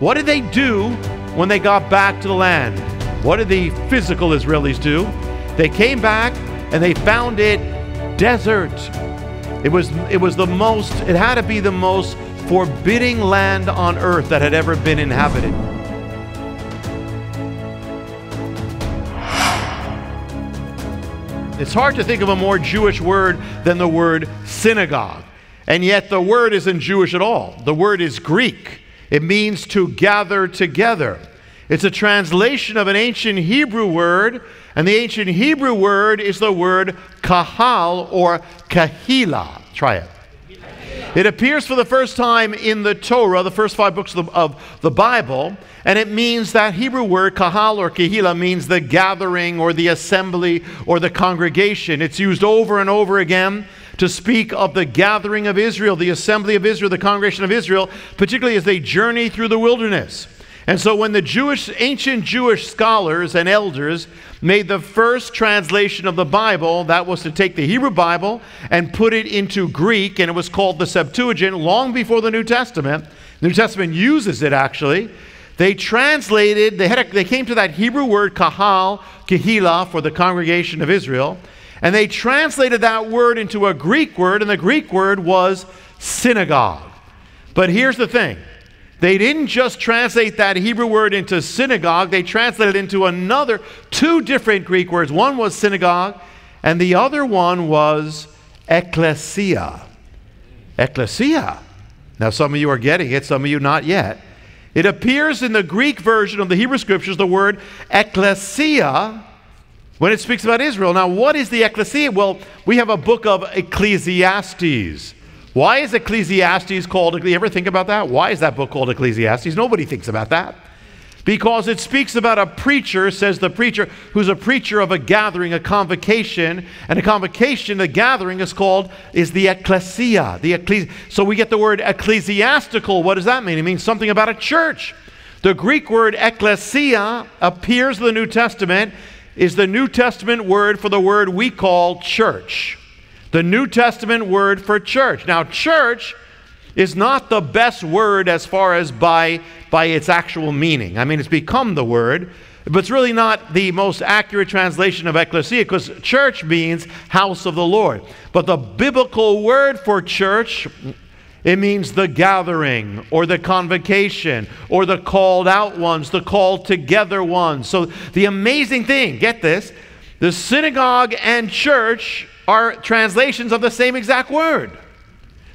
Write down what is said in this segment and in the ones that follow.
What did they do when they got back to the land? What did the physical Israelis do? They came back and they found it desert. It was, it was the most, it had to be the most forbidding land on earth that had ever been inhabited. It's hard to think of a more Jewish word than the word synagogue. And yet the word isn't Jewish at all. The word is Greek. It means to gather together. It's a translation of an ancient Hebrew word, and the ancient Hebrew word is the word kahal or kahila. Try it. It appears for the first time in the Torah, the first five books of the, of the, Bible, and it means that Hebrew word, kahal or kahila, means the gathering or the assembly or the congregation. It's used over and over again to speak of the gathering of Israel, the assembly of Israel, the congregation of Israel, particularly as they journey through the wilderness. And so when the Jewish ancient Jewish scholars and elders made the first translation of the Bible, that was to take the Hebrew Bible and put it into Greek and it was called the Septuagint long before the New Testament. The New Testament uses it actually. They translated, they, had a, they came to that Hebrew word kahal, kahila for the congregation of Israel, and they translated that word into a Greek word, and the Greek word was synagogue. But here's the thing they didn't just translate that Hebrew word into synagogue, they translated it into another, two different Greek words. One was synagogue, and the other one was ecclesia. Ecclesia. Now, some of you are getting it, some of you not yet. It appears in the Greek version of the Hebrew Scriptures, the word ecclesia when it speaks about Israel. Now, what is the ecclesia? Well, we have a book of Ecclesiastes. Why is Ecclesiastes called? You ever think about that? Why is that book called Ecclesiastes? Nobody thinks about that. Because it speaks about a preacher, says the preacher, who's a preacher of a gathering, a convocation, and a convocation, a gathering is called, is the ecclesia. The ecclesia. so we get the word ecclesiastical. What does that mean? It means something about a church. The Greek word ecclesia appears in the New Testament is the New Testament word for the word we call church. The New Testament word for church. Now, church is not the best word as far as by, by its actual meaning. I mean, it's become the word, but it's really not the most accurate translation of ecclesia because church means house of the Lord. But the biblical word for church it means the gathering or the convocation or the called out ones, the called together ones. So the amazing thing, get this, the synagogue and church are translations of the same exact word.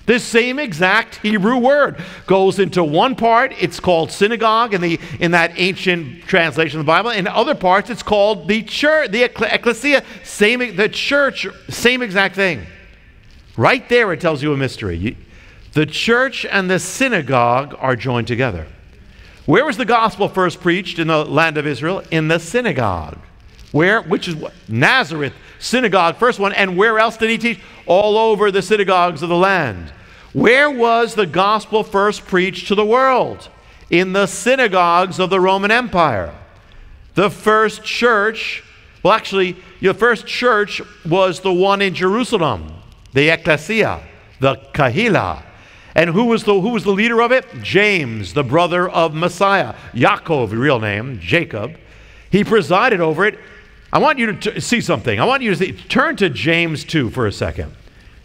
This same exact Hebrew word goes into one part, it's called synagogue in, the, in that ancient translation of the Bible. In other parts, it's called the church, the ecclesia, same, the church, same exact thing. Right there, it tells you a mystery. The church and the synagogue are joined together. Where was the gospel first preached in the land of Israel? In the synagogue. Where? Which is what? Nazareth, synagogue, first one. And where else did he teach? All over the synagogues of the land. Where was the gospel first preached to the world? In the synagogues of the Roman Empire. The first church, well, actually, your first church was the one in Jerusalem, the ecclesia, the kahila. And who was, the, who was the leader of it? James, the brother of Messiah. Yaakov, real name, Jacob. He presided over it. I want you to see something. I want you to see, turn to James 2 for a second.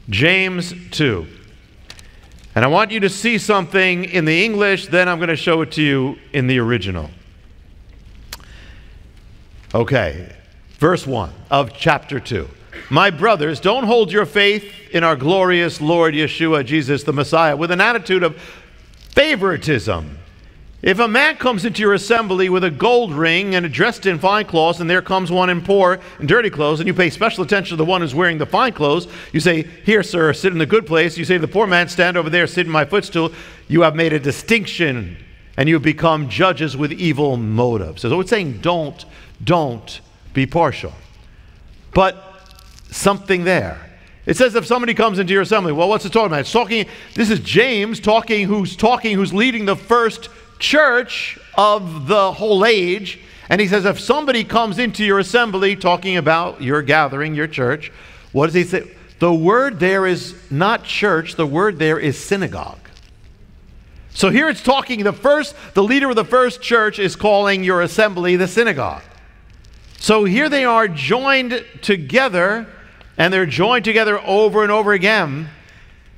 James 2. And I want you to see something in the English, then I'm going to show it to you in the original. Okay, verse 1 of chapter 2. My brothers, don't hold your faith in our glorious Lord Yeshua, Jesus the Messiah, with an attitude of favoritism. If a man comes into your assembly with a gold ring and dressed in fine clothes, and there comes one in poor and dirty clothes, and you pay special attention to the one who's wearing the fine clothes, you say, Here, sir, sit in the good place. You say, to The poor man, stand over there, sit in my footstool. You have made a distinction, and you become judges with evil motives. So it's saying, Don't, don't be partial. But something there. It says if somebody comes into your assembly, well, what's it talking about? It's talking, this is James talking, who's talking, who's leading the first church of the whole age. And he says, if somebody comes into your assembly talking about your gathering, your church, what does he say? The word there is not church, the word there is synagogue. So here it's talking the first, the leader of the first church is calling your assembly the synagogue. So here they are joined together, and they're joined together over and over again.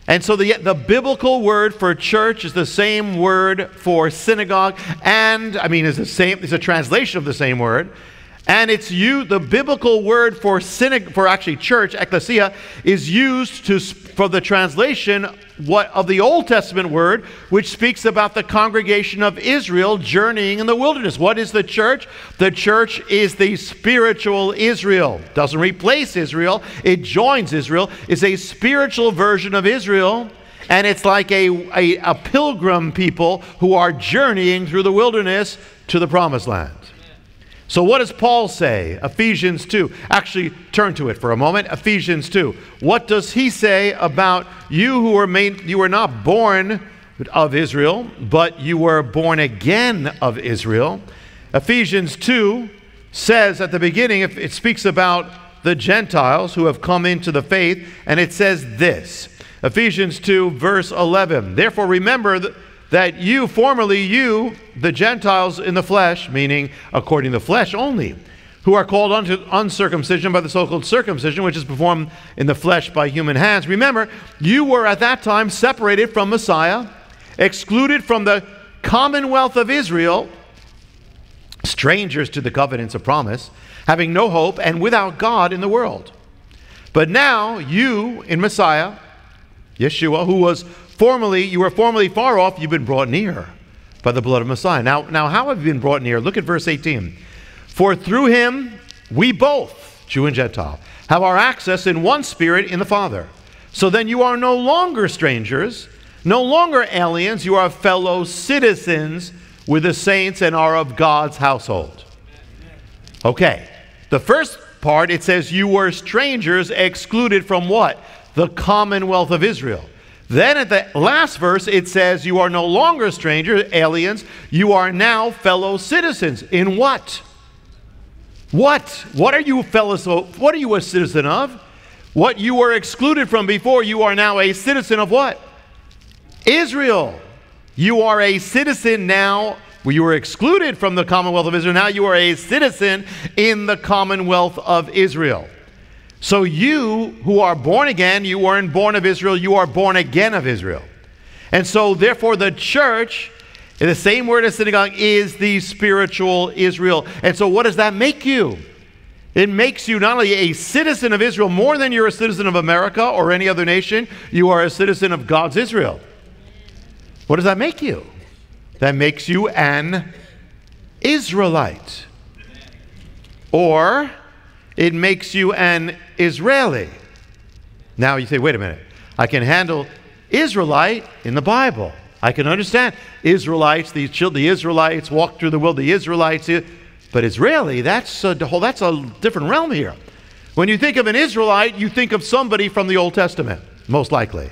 And so the, the biblical word for church is the same word for synagogue, and I mean, is the same, it's a translation of the same word. And it's you, the biblical word for synag- for actually church, ecclesia, is used to for the translation what of the Old Testament word, which speaks about the congregation of Israel journeying in the wilderness. What is the church? The church is the spiritual Israel. Doesn't replace Israel, it joins Israel. It's a spiritual version of Israel. And it's like a, a, a pilgrim people who are journeying through the wilderness to the promised land. So, what does Paul say? Ephesians 2. Actually, turn to it for a moment. Ephesians 2. What does he say about you who were made, you were not born of Israel, but you were born again of Israel? Ephesians 2 says at the beginning, it speaks about the Gentiles who have come into the faith, and it says this Ephesians 2, verse 11. Therefore, remember that that you, formerly you, the Gentiles in the flesh, meaning according to the flesh only, who are called unto uncircumcision by the so called circumcision, which is performed in the flesh by human hands. Remember, you were at that time separated from Messiah, excluded from the commonwealth of Israel, strangers to the covenants of promise, having no hope, and without God in the world. But now, you in Messiah, Yeshua, who was Formerly, you were formerly far off, you've been brought near by the blood of Messiah. Now, now how have you been brought near? Look at verse 18. For through him we both, Jew and Gentile, have our access in one spirit in the Father. So then you are no longer strangers, no longer aliens, you are fellow citizens with the saints and are of God's household. Okay, the first part it says you were strangers excluded from what? The commonwealth of Israel. Then at the last verse, it says, You are no longer strangers, aliens. You are now fellow citizens. In what? What? What are you fellow? What are you a citizen of? What you were excluded from before, you are now a citizen of what? Israel. You are a citizen now. You were excluded from the commonwealth of Israel. Now you are a citizen in the commonwealth of Israel. So you who are born again, you weren't born of Israel, you are born again of Israel. And so therefore the church, in the same word as synagogue, is the spiritual Israel. And so what does that make you? It makes you not only a citizen of Israel, more than you're a citizen of America or any other nation, you are a citizen of God's Israel. What does that make you? That makes you an Israelite. Or it makes you an Israeli. Now you say, wait a minute. I can handle Israelite in the Bible. I can understand Israelites, children, the Israelites walk through the world, the Israelites, but Israeli, that's a whole, that's a different realm here. When you think of an Israelite, you think of somebody from the Old Testament, most likely.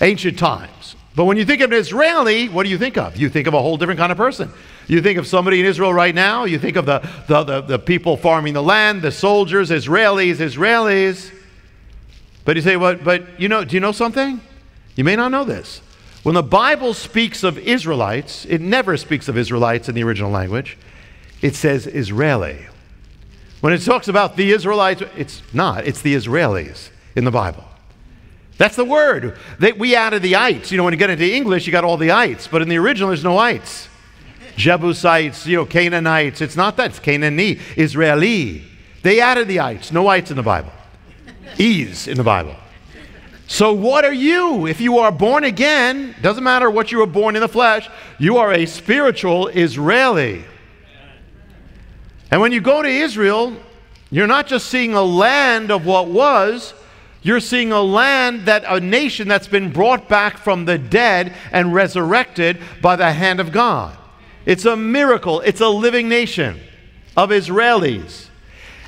Ancient times. But when you think of an Israeli, what do you think of? You think of a whole different kind of person. You think of somebody in Israel right now, you think of the, the, the, the, people farming the land, the soldiers, Israelis, Israelis. But you say, well, but you know, do you know something? You may not know this. When the Bible speaks of Israelites, it never speaks of Israelites in the original language. It says Israeli. When it talks about the Israelites, it's not. It's the Israelis in the Bible. That's the word. They, we added the ites. You know, when you get into English, you got all the ites, but in the original, there's no ites. Jebusites, you know, Canaanites. It's not that. It's Canaanite, Israeli. They added the ites. No ites in the Bible. E's in the Bible. So what are you? If you are born again, doesn't matter what you were born in the flesh, you are a spiritual Israeli. And when you go to Israel, you're not just seeing a land of what was, you're seeing a land that a nation that's been brought back from the dead and resurrected by the hand of God. It's a miracle. It's a living nation of Israelis.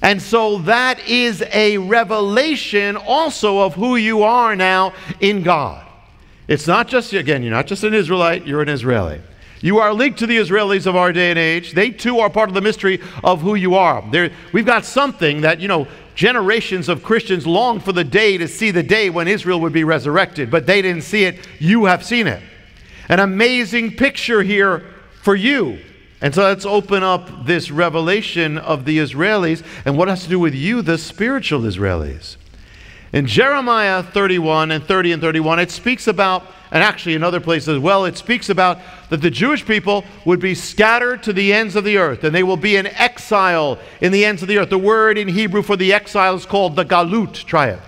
And so that is a revelation also of who you are now in God. It's not just, again, you're not just an Israelite, you're an Israeli. You are linked to the Israelis of our day and age. They too are part of the mystery of who you are. There, we've got something that, you know, generations of Christians long for the day to see the day when Israel would be resurrected, but they didn't see it. You have seen it. an amazing picture here for you. And so let's open up this revelation of the Israelis and what has to do with you, the spiritual Israelis. In Jeremiah 31 and 30 and 31, it speaks about, and actually in other places as well, it speaks about that the Jewish people would be scattered to the ends of the earth and they will be in exile in the ends of the earth. The word in Hebrew for the exile is called the galut. Try it.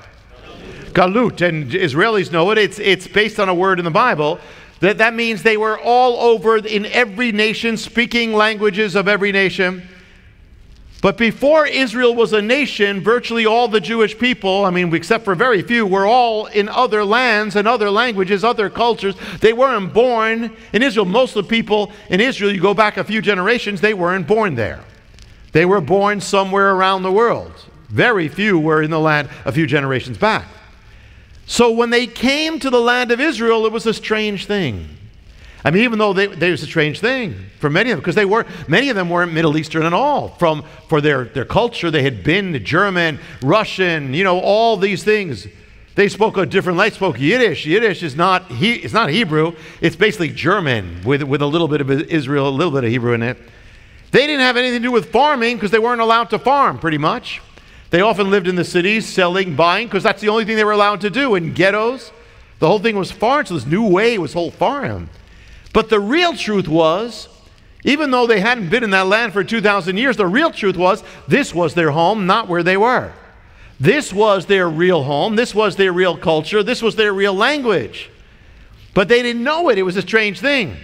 Galut, and Israelis know it. It's, it's based on a word in the Bible. That, that means they were all over in every nation, speaking languages of every nation. But before Israel was a nation, virtually all the Jewish people, I mean, except for very few, were all in other lands and other languages, other cultures. They weren't born in Israel. Most of the people in Israel, you go back a few generations, they weren't born there. They were born somewhere around the world. Very few were in the land a few generations back. So when they came to the land of Israel, it was a strange thing. I mean, even though they, they was a strange thing for many of them, because they were many of them weren't Middle Eastern at all. From for their, their culture, they had been German, Russian, you know, all these things. They spoke a different language, spoke Yiddish. Yiddish is not he, it's not Hebrew. It's basically German with, with a little bit of Israel, a little bit of Hebrew in it. They didn't have anything to do with farming because they weren't allowed to farm, pretty much. They often lived in the cities selling, buying, because that's the only thing they were allowed to do. In ghettos, the whole thing was foreign, so this new way was whole foreign. But the real truth was, even though they hadn't been in that land for 2,000 years, the real truth was this was their home, not where they were. This was their real home. This was their real culture. This was their real language. But they didn't know it. It was a strange thing.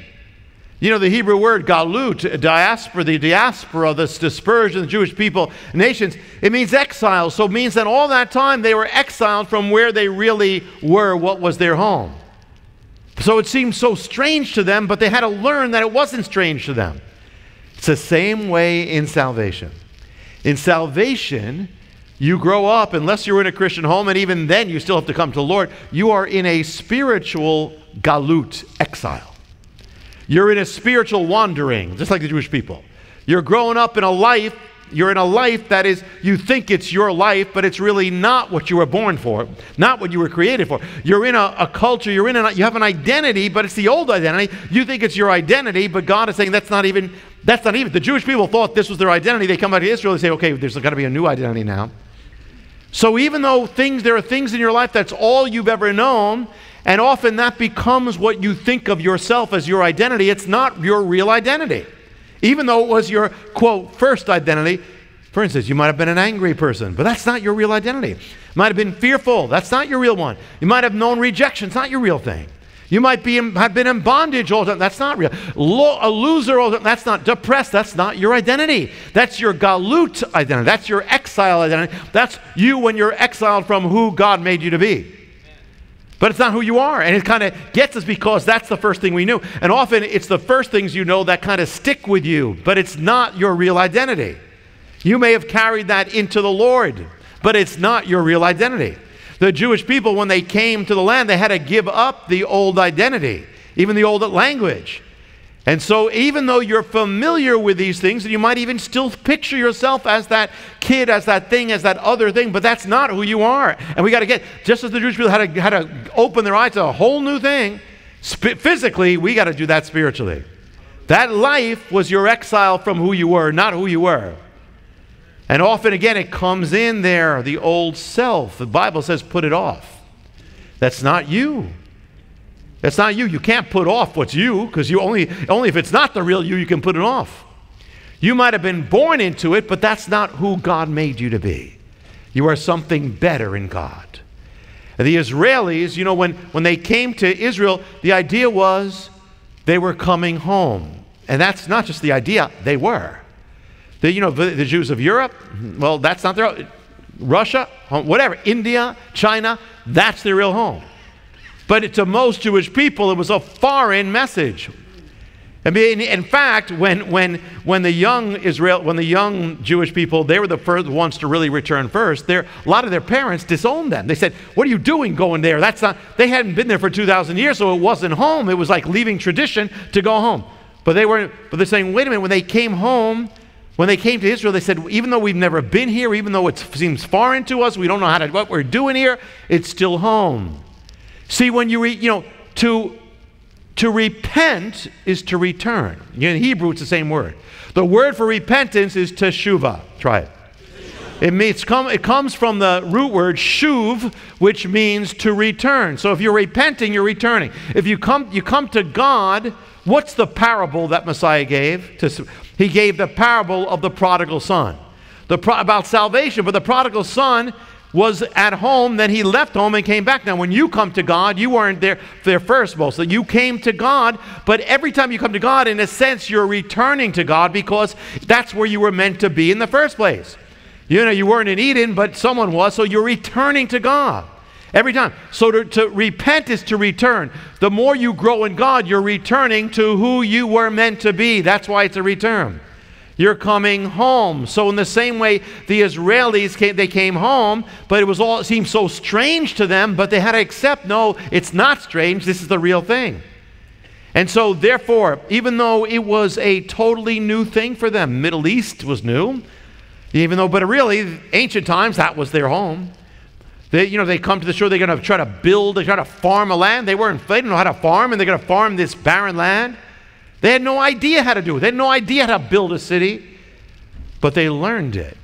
You know, the Hebrew word galut, diaspora, the diaspora, this dispersion of the Jewish people, nations, it means exile. So it means that all that time they were exiled from where they really were, what was their home. So it seemed so strange to them, but they had to learn that it wasn't strange to them. It's the same way in salvation. In salvation, you grow up, unless you're in a Christian home, and even then you still have to come to the Lord, you are in a spiritual galut, exile. You're in a spiritual wandering, just like the Jewish people. You're growing up in a life, you're in a life that is, you think it's your life, but it's really not what you were born for, not what you were created for. You're in a, a culture, you're in a, you have an identity, but it's the old identity. You think it's your identity, but God is saying that's not even, that's not even. The Jewish people thought this was their identity. They come back to Israel, they say, okay, there's got to be a new identity now. So even though things, there are things in your life that's all you've ever known, and often that becomes what you think of yourself as your identity. It's not your real identity. Even though it was your, quote, first identity. For instance, you might have been an angry person, but that's not your real identity. Might have been fearful. That's not your real one. You might have known rejection. It's not your real thing. You might be in, have been in bondage all the time. That's not real. Lo, a loser all the time. That's not depressed. That's not your identity. That's your galut identity. That's your exile identity. That's you when you're exiled from who God made you to be. But it's not who you are. And it kind of gets us because that's the first thing we knew. And often it's the first things you know that kind of stick with you, but it's not your real identity. You may have carried that into the Lord, but it's not your real identity. The Jewish people, when they came to the land, they had to give up the old identity, even the old language. And so, even though you're familiar with these things, and you might even still picture yourself as that kid, as that thing, as that other thing, but that's not who you are. And we got to get, just as the Jewish people had to, had to open their eyes to a whole new thing, sp- physically, we got to do that spiritually. That life was your exile from who you were, not who you were. And often, again, it comes in there, the old self. The Bible says, put it off. That's not you. It's not you. You can't put off what's you because you only, only if it's not the real you, you can put it off. You might have been born into it, but that's not who God made you to be. You are something better in God. The Israelis, you know, when, when they came to Israel, the idea was they were coming home. And that's not just the idea, they were. The, you know, the, the Jews of Europe, well, that's not their Russia, whatever, India, China, that's their real home. But to most Jewish people, it was a foreign message. I mean, in fact, when, when, when the young Israel, when the young Jewish people, they were the first ones to really return first. a lot of their parents disowned them. They said, "What are you doing going there? That's not." They hadn't been there for two thousand years, so it wasn't home. It was like leaving tradition to go home. But they were, but they're saying, "Wait a minute." When they came home, when they came to Israel, they said, "Even though we've never been here, even though it seems foreign to us, we don't know how to what we're doing here. It's still home." See, when you read, you know, to To repent is to return. In Hebrew, it's the same word. The word for repentance is teshuvah. Try it. It, means, it comes from the root word shuv, which means to return. So if you're repenting, you're returning. If you come, you come to God, what's the parable that Messiah gave? To, he gave the parable of the prodigal son. The pro, about salvation, but the prodigal son was at home, then he left home and came back. Now, when you come to God, you weren't there, there first mostly. You came to God, but every time you come to God, in a sense, you're returning to God because that's where you were meant to be in the first place. You know, you weren't in Eden, but someone was, so you're returning to God. Every time. So to, to, repent is to return. The more you grow in God, you're returning to who you were meant to be. That's why it's a return. You're coming home. So in the same way, the Israelis came, they came home, but it was all it seemed so strange to them, but they had to accept, no, it's not strange. This is the real thing. And so therefore, even though it was a totally new thing for them, Middle East was new, even though, but really, ancient times, that was their home. They, you know, they come to the shore, they're going to try to build, they try to farm a land. They weren't, they didn't know how to farm, and they're going to farm this barren land. They had no idea how to do it. They had no idea how to build a city, but they learned it.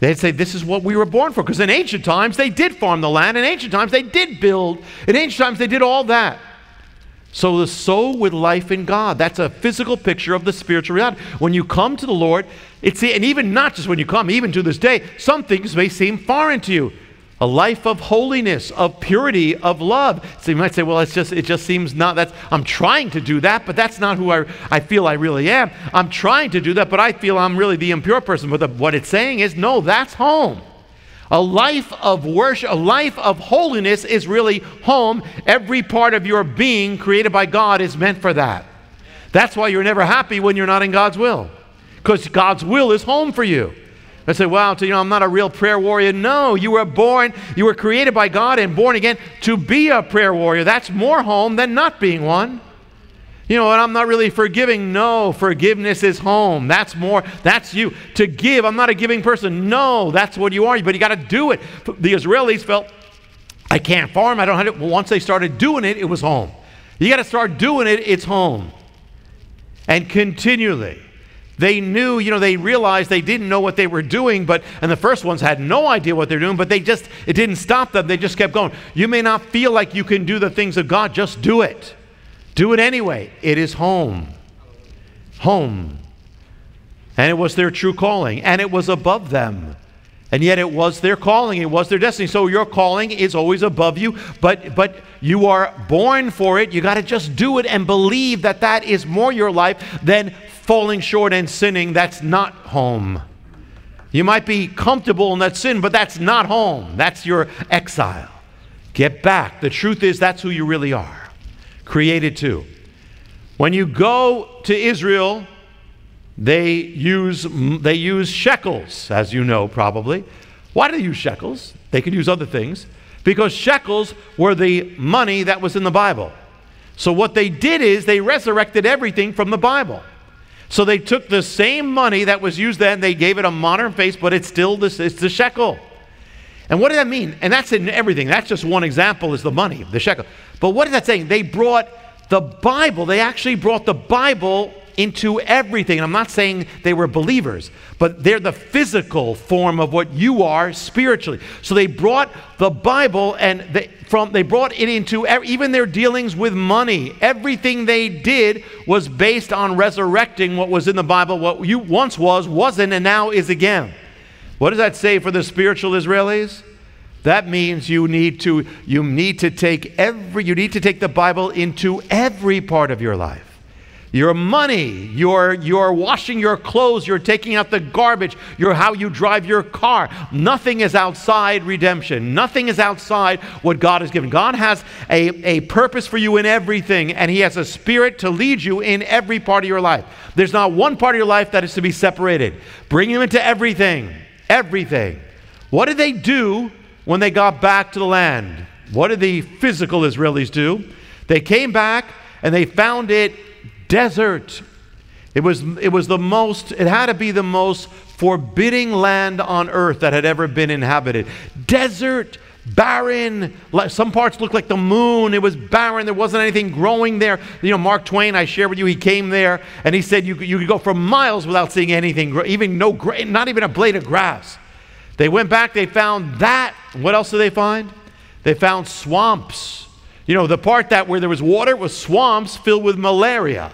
They'd say, This is what we were born for. Because in ancient times, they did farm the land. In ancient times, they did build. In ancient times, they did all that. So the soul with life in God. That's a physical picture of the spiritual reality. When you come to the Lord, it's and even not just when you come, even to this day, some things may seem foreign to you. A life of holiness, of purity, of love. So you might say, well, it's just it just seems not that's I'm trying to do that, but that's not who I, I feel I really am. I'm trying to do that, but I feel I'm really the impure person. But the, what it's saying is, no, that's home. A life of worship, a life of holiness is really home. Every part of your being created by God is meant for that. That's why you're never happy when you're not in God's will. Because God's will is home for you. I say, well, you know, I'm not a real prayer warrior. No, you were born, you were created by God and born again to be a prayer warrior. That's more home than not being one. You know, and I'm not really forgiving. No, forgiveness is home. That's more, that's you. To give, I'm not a giving person. No, that's what you are, but you got to do it. The Israelis felt, I can't farm, I don't have it. Well, once they started doing it, it was home. You got to start doing it, it's home. And continually. They knew, you know, they realized they didn't know what they were doing, but, and the first ones had no idea what they're doing, but they just, it didn't stop them. They just kept going. You may not feel like you can do the things of God, just do it. Do it anyway. It is home. Home. And it was their true calling, and it was above them. And yet it was their calling, it was their destiny. So your calling is always above you, but but you are born for it. You got to just do it and believe that that is more your life than falling short and sinning. That's not home. You might be comfortable in that sin, but that's not home. That's your exile. Get back. The truth is that's who you really are created to. When you go to Israel, they use, they use shekels, as you know probably. Why do they use shekels? They could use other things. Because shekels were the money that was in the Bible. So what they did is they resurrected everything from the Bible. So they took the same money that was used then, they gave it a modern face, but it's still this, it's the shekel. And what does that mean? And that's in everything. That's just one example is the money, the shekel. But what is that saying? They brought the Bible, they actually brought the Bible into everything. And I'm not saying they were believers, but they're the physical form of what you are spiritually. So they brought the Bible and they, from they brought it into even their dealings with money. Everything they did was based on resurrecting what was in the Bible, what you once was, wasn't, and now is again. What does that say for the spiritual Israelis? That means you need to you need to take every you need to take the Bible into every part of your life. Your money, your your washing your clothes, you're taking out the garbage, your how you drive your car. Nothing is outside redemption. Nothing is outside what God has given. God has a, a purpose for you in everything, and He has a spirit to lead you in every part of your life. There's not one part of your life that is to be separated. Bring Him into everything. Everything. What did they do when they got back to the land. What did the physical Israelis do? They came back and they found it desert. It was, it was the most, it had to be the most forbidding land on earth that had ever been inhabited. Desert, barren. Some parts looked like the moon. It was barren. There wasn't anything growing there. You know, Mark Twain, I shared with you, he came there and he said you, you could go for miles without seeing anything, even no, not even a blade of grass. They went back, they found that. What else did they find? They found swamps. You know, the part that where there was water was swamps filled with malaria.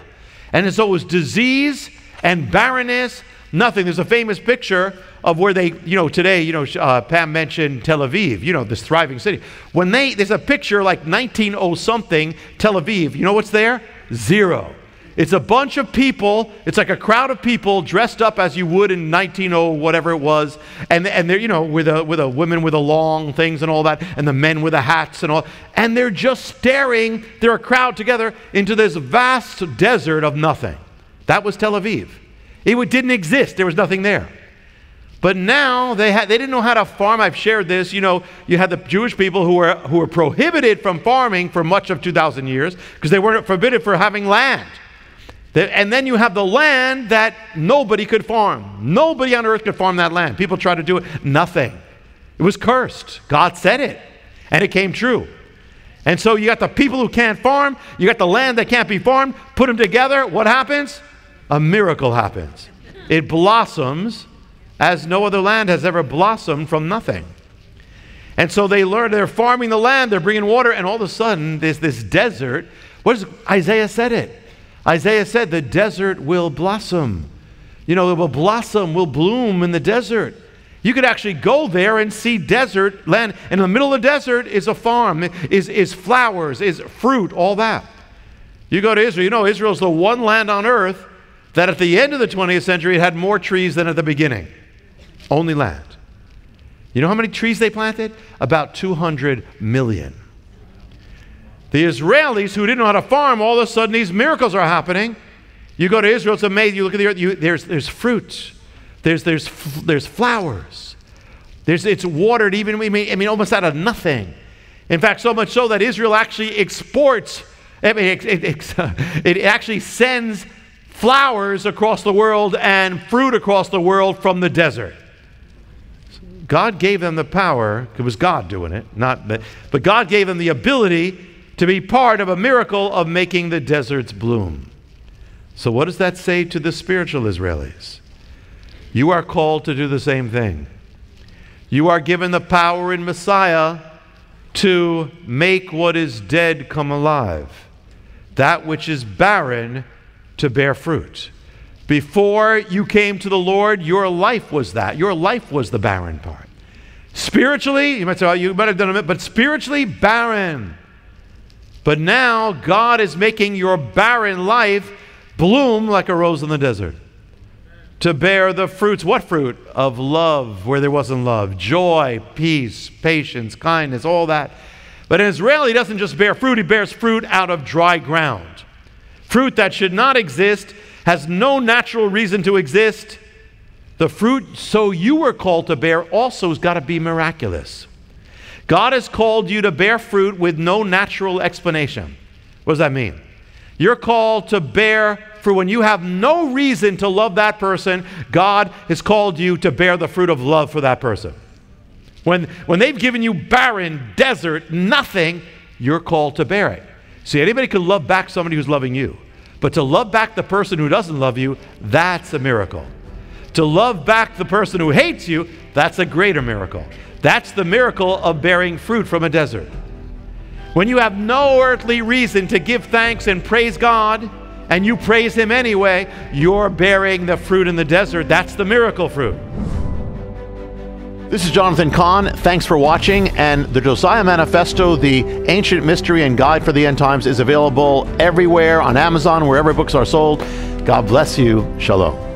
And so it was disease and barrenness, nothing. There's a famous picture of where they, you know, today, you know, uh, Pam mentioned Tel Aviv, you know, this thriving city. When they, there's a picture like 1900 something, Tel Aviv, you know what's there? Zero. It's a bunch of people, it's like a crowd of people dressed up as you would in 1900 whatever it was, and, and they're, you know, with a, with a women with the long things and all that, and the men with the hats and all, and they're just staring, they're a crowd together into this vast desert of nothing. That was Tel Aviv. It didn't exist, there was nothing there. But now they, had, they didn't know how to farm. I've shared this. You know, you had the Jewish people who were, who were prohibited from farming for much of 2,000 years because they weren't forbidden for having land. And then you have the land that nobody could farm. Nobody on earth could farm that land. People tried to do it, nothing. It was cursed. God said it, and it came true. And so you got the people who can't farm, you got the land that can't be farmed, put them together, what happens? A miracle happens. It blossoms as no other land has ever blossomed from nothing. And so they learn, they're farming the land, they're bringing water, and all of a sudden there's this desert. What is Isaiah said it? Isaiah said the desert will blossom. You know, it will blossom, will bloom in the desert. You could actually go there and see desert land. And in the middle of the desert is a farm, is, is flowers, is fruit, all that. You go to Israel, you know, Israel's the one land on earth that at the end of the 20th century it had more trees than at the beginning. Only land. You know how many trees they planted? About 200 million. The Israelis who didn't know how to farm, all of a sudden these miracles are happening. You go to Israel, it's amazing. You look at the earth, you, there's, there's fruit, there's, there's, there's flowers, there's, it's watered even, I mean, I mean, almost out of nothing. In fact, so much so that Israel actually exports, I mean, it, it, it, actually sends flowers across the world and fruit across the world from the desert. God gave them the power, it was God doing it, not but God gave them the ability to be part of a miracle of making the deserts bloom. So, what does that say to the spiritual Israelis? You are called to do the same thing. You are given the power in Messiah to make what is dead come alive, that which is barren to bear fruit. Before you came to the Lord, your life was that. Your life was the barren part. Spiritually, you might say, oh, you might have done it, but spiritually barren. But now God is making your barren life bloom like a rose in the desert. To bear the fruits, what fruit? Of love where there wasn't love, joy, peace, patience, kindness, all that. But an Israeli doesn't just bear fruit, he bears fruit out of dry ground. Fruit that should not exist has no natural reason to exist. The fruit, so you were called to bear, also has got to be miraculous. God has called you to bear fruit with no natural explanation. What does that mean? You're called to bear fruit when you have no reason to love that person. God has called you to bear the fruit of love for that person. When, when they've given you barren, desert, nothing, you're called to bear it. See, anybody can love back somebody who's loving you. But to love back the person who doesn't love you, that's a miracle. To love back the person who hates you, that's a greater miracle. That's the miracle of bearing fruit from a desert. When you have no earthly reason to give thanks and praise God, and you praise Him anyway, you're bearing the fruit in the desert. That's the miracle fruit. This is Jonathan Cahn. Thanks for watching. And the Josiah Manifesto, the ancient mystery and guide for the end times, is available everywhere on Amazon, wherever books are sold. God bless you. Shalom.